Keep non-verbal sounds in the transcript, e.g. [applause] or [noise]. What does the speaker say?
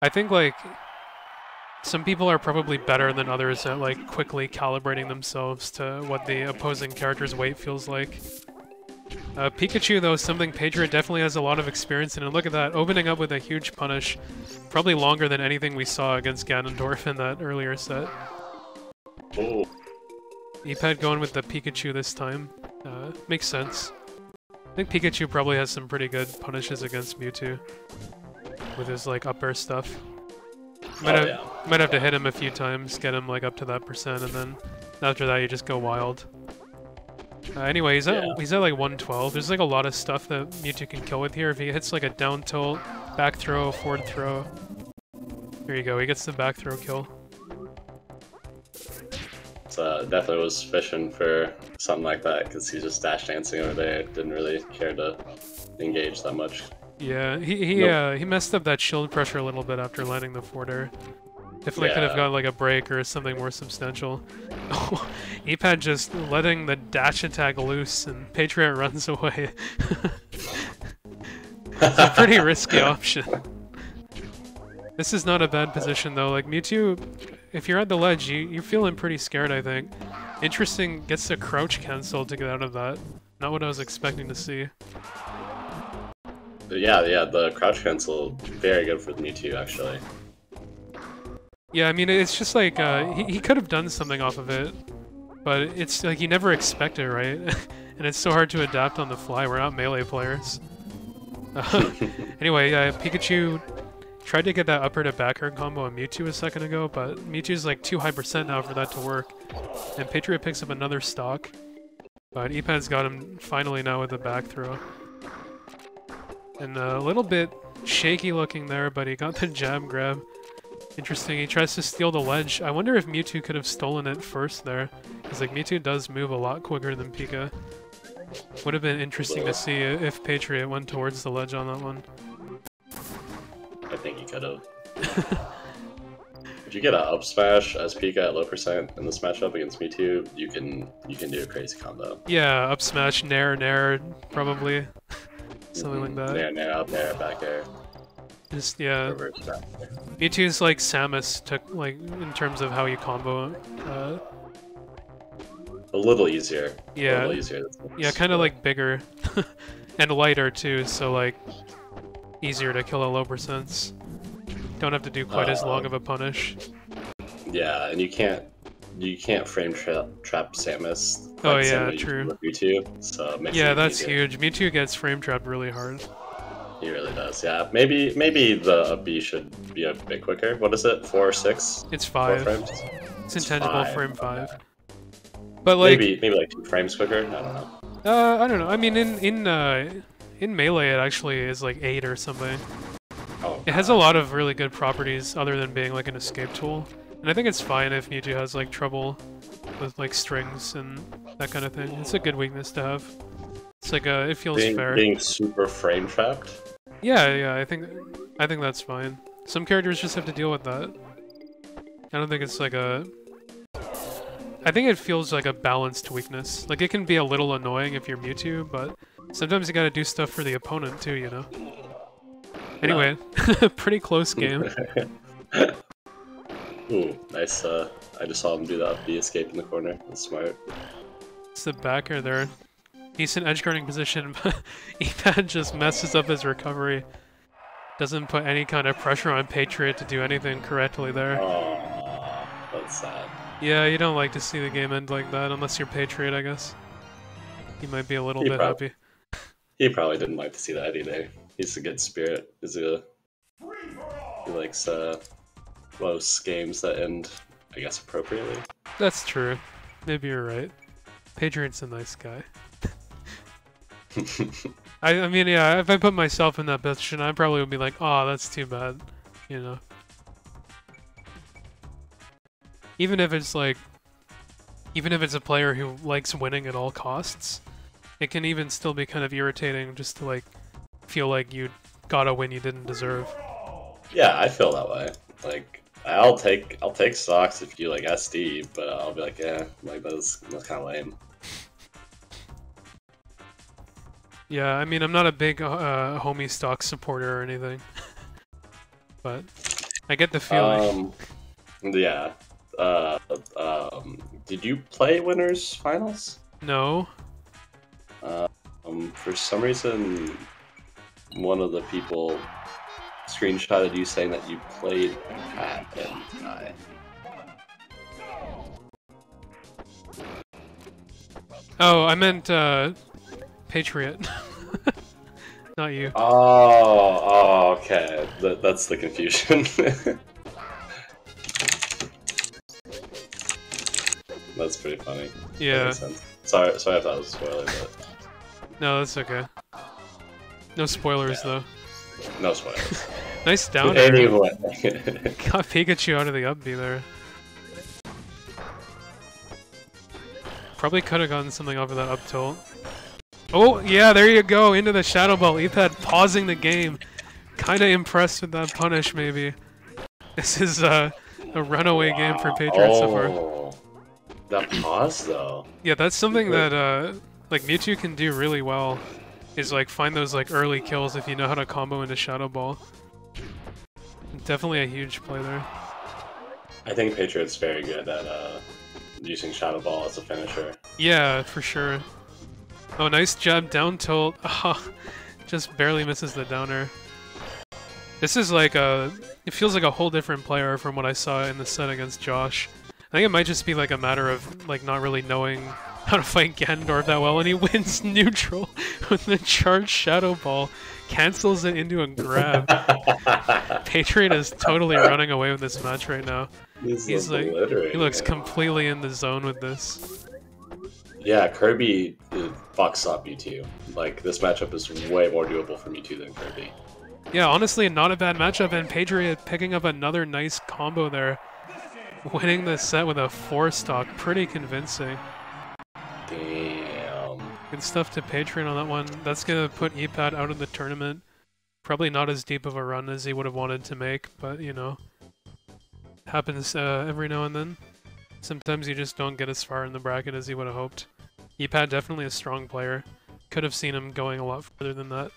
I think like some people are probably better than others at like quickly calibrating themselves to what the opposing character's weight feels like. Uh, Pikachu, though, something Patriot definitely has a lot of experience in, and look at that, opening up with a huge punish, probably longer than anything we saw against Ganondorf in that earlier set. Oh, Epad going with the Pikachu this time. Uh, makes sense. I think Pikachu probably has some pretty good punishes against Mewtwo. With his, like, upper stuff. Might, Oh, have, yeah. might have to hit him a few times, get him, like, up to that percent, and then after that you just go wild. Uh, anyway, he's at, Yeah. he's at, like, 112. There's, like, a lot of stuff that Mewtwo can kill with here. If he hits, like, a down tilt, back throw, forward throw. There you go, he gets the back throw kill. so uh, definitely was fishing for something like that because he's just dash dancing over there. Didn't really care to engage that much. Yeah, he he Nope. uh, he messed up that shield pressure a little bit after landing the forward air. Definitely could have Yeah. got like a break or something more substantial. [laughs] Epad just letting the dash attack loose and Patriot runs away. [laughs] it's a pretty [laughs] risky option. This is not a bad position though. Like Mewtwo, if you're at the ledge, you you're feeling pretty scared. I think. Interesting gets the crouch cancel to get out of that. Not what I was expecting to see. Yeah, yeah, the crouch cancel very good for Mewtwo actually. Yeah, I mean, it's just like, uh, he, he could have done something off of it, but it's like you never expect it, right? [laughs] and it's so hard to adapt on the fly. We're not melee players. Uh, [laughs] [laughs] anyway, uh, Pikachu tried to get that upper to back air combo on Mewtwo a second ago, but Mewtwo's like too high percent now for that to work. And Patriot picks up another stock, but Epad's got him finally now with the back throw. And a little bit shaky looking there, but he got the [laughs] jab grab. Interesting, he tries to steal the ledge. I wonder if Mewtwo could have stolen it first there. Because like Mewtwo does move a lot quicker than Pika. Would have been interesting to see if Patriot went towards the ledge on that one. I think he could have. [laughs] if you get a up smash as Pika at low percent in this matchup against Mewtwo, you can you can do a crazy combo. Yeah, up smash, nair, nair, probably. [laughs] Something like that. Yeah, nair, up there, back air, Just, yeah. reverse back air. Mewtwo's like Samus, to, like, in terms of how you combo. Uh, A little easier. A Yeah. little easier. yeah, kind of like bigger. [laughs] and lighter too, so like, easier to kill at low percents. Don't have to do quite as long Uh, of a punish. Yeah, and you can't you can't frame tra- trap Samus. Oh, like same yeah, you true. Mewtwo, so Yeah, that's easier. huge. Mewtwo gets frame trapped really hard. He really does. Yeah, maybe maybe the B should be a bit quicker. What is it? Four or six? It's five. Four frames? It's intangible five, frame five. But like, maybe maybe like two frames quicker. I don't know. uh, I don't know. I mean, in in uh, in melee, it actually is like eight or something. Oh, It has a lot of really good properties other than being like an escape tool. And I think it's fine if Mewtwo has like trouble with like strings and that kind of thing. It's a good weakness to have. It's like uh, it feels being, fair. being super frame trapped. Yeah, yeah, I think I think that's fine. Some characters just have to deal with that. I don't think it's like a I think it feels like a balanced weakness. Like it can be a little annoying if you're Mewtwo, but sometimes you gotta do stuff for the opponent too, you know? Anyway, [laughs] pretty close game. [laughs] Ooh, nice. Uh, I just saw him do that. The escape in the corner. That's smart. It's the back air there. Decent edge guarding position, [laughs] but Epad just messes up his recovery. Doesn't put any kind of pressure on Patriot to do anything correctly there. Oh, that's sad. Yeah, you don't like to see the game end like that unless you're Patriot, I guess. You might be a little He bit happy. [laughs] He probably didn't like to see that either. He's a good spirit. He's a he likes uh most games that end, I guess, appropriately. That's true. Maybe you're right. Patriot's a nice guy. [laughs] I, I mean, yeah, if I put myself in that position, I probably would be like, oh, that's too bad. You know? Even if it's like, even if it's a player who likes winning at all costs, it can even still be kind of irritating just to like feel like you got a win you didn't deserve. yeah, I feel that way. Like I'll take I'll take stocks if you like SD, but I'll be like, yeah, like that's that's kind of lame. Yeah, I mean, I'm not a big uh, homie stock supporter or anything, [laughs] but I get the feeling. Um, yeah. Uh, um, did you play winners finals? no. Um, for some reason, one of the people screenshotted you saying that you played Pat and I. Oh, I meant uh, Patriot. [laughs] Not you. Oh, oh okay. That, that's the confusion. [laughs] that's pretty funny. Yeah. Sorry, sorry if that was a spoiler, but No, that's okay. No spoilers Yeah. though. no spoilers. Nice down air. [laughs] Got Pikachu out of the up B there. Probably could have gotten something off of that up tilt. Oh, yeah, there you go, into the Shadow Ball. Epad pausing the game. Kinda impressed with that punish, maybe. This is uh, a runaway game for Patriot so far. Oh, that pause though. Yeah, that's something that uh, like Mewtwo can do really well. Is like find those like early kills if you know how to combo into Shadow Ball. Definitely a huge play there. I think Patriot's very good at uh, using Shadow Ball as a finisher. Yeah, for sure. Oh, nice jab down tilt. [laughs] Ah, just barely misses the down air. This is like a. It feels like a whole different player from what I saw in the set against Josh. I think it might just be like a matter of like not really knowing how to fight Ganondorf that well, and he [laughs] wins neutral with the charged Shadow Ball, cancels it into a grab. [laughs] Patriot is totally running away with this match right now. He's, He's like, he looks completely in the zone with this. Yeah, Kirby fucks up Mewtwo. Like this matchup is way more doable for Mewtwo than Kirby. Yeah, honestly, not a bad matchup, and Patriot picking up another nice combo there. Winning the set with a four stock, pretty convincing. Good stuff to Patriot on that one. That's gonna put Epad out of the tournament. Probably not as deep of a run as he would have wanted to make, but you know, happens uh, every now and then. Sometimes you just don't get as far in the bracket as you would have hoped. Epad definitely a strong player. Could have seen him going a lot further than that.